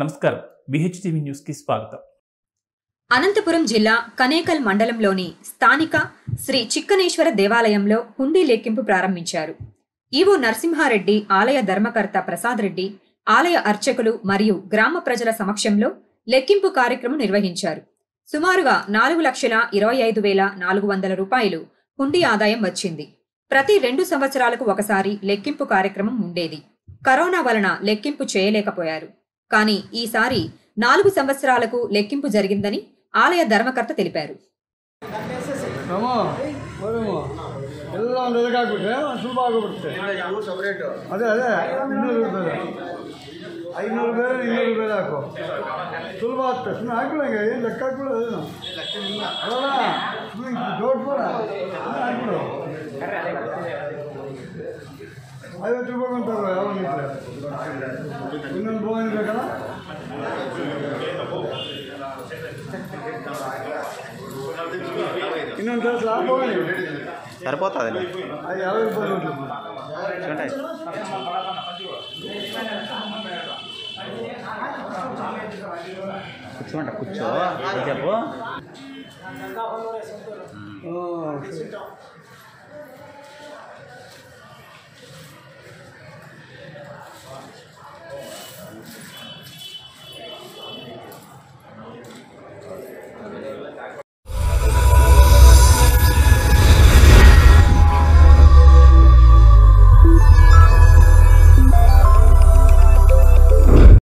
నమస్కారం. బిహెచ్టీవీ న్యూస్కి స్వాగతం. అనంతపురం జిల్లా కనేకల్ మండలంలోని స్థానిక శ్రీ చిక్కనేశ్వర దేవాలయంలో హుండీ లెక్కింపు ప్రారంభించారు. ఈవో నరసింహారెడ్డి ఆలయ ధర్మకర్త ప్రసాద్ రెడ్డి ఆలయ అర్చకులు మరియు గ్రామ ప్రజల సమక్షంలో లెక్కింపు కార్యక్రమం నిర్వహించారు. సుమారుగా నాలుగు లక్షల ఇరవై ఐదు వేల నాలుగు వందల రూపాయలు హుండీ ఆదాయం వచ్చింది. ప్రతి రెండు సంవత్సరాలకు ఒకసారి లెక్కింపు కార్యక్రమం ఉండేది. కరోనా వలన లెక్కింపు చేయలేకపోయారు. కానీ ఈసారి నాలుగు సంవత్సరాలకు లెక్కింపు జరిగిందని ఆలయ ధర్మకర్త తెలిపారు ನಮ್ಮ ಬರಮ್ಮ ಎಲ್ಲ ಒಂದು ಎದಕ್ಕಾಗ್ಬಿಟ್ರೆ ಒಂದು ಸುಲಭ ಆಗೋಗ್ಬಿಡುತ್ತೆ ಅದೇ ಅದೇ ಇನ್ನೂರು ಬೇರೆ ಐನೂರು ಬೇರೆ ಇನ್ನೂರು ಬೇರೆ ಹಾಕು ಸುಲಭ ಆಗ್ತದೆ ಸುಮ್ಮನೆ ಹಾಕ್ಬಿಡಂಗೆ ಏನು ಲೆಕ್ಕ ಹಾಕ್ಬಿಡು ಅದೇನು ಅಲ್ಲ ಸುಮ್ಮನೆ ಜೋಡ್ಸ್ಬೇಡ ಸುಮ್ಮನೆ ಹಾಕ್ಬಿಡು ಐವತ್ತು ರೂಪಾಯಿ ಅಂತಾರಲ್ಲ ಯಾವ ಇನ್ನೊಂದು ಬೋಗಣಿ ಬೇಕಲ್ಲ ಇನ್ನೊಂದು ಕೆಲಸ ಆ ಬೋಗಣಿ సరిపోతుంది అది యాభై రూపాయలు ఉంటుంది కూర్చోంట కూర్చో అది చెప్పు ఆ, సరే.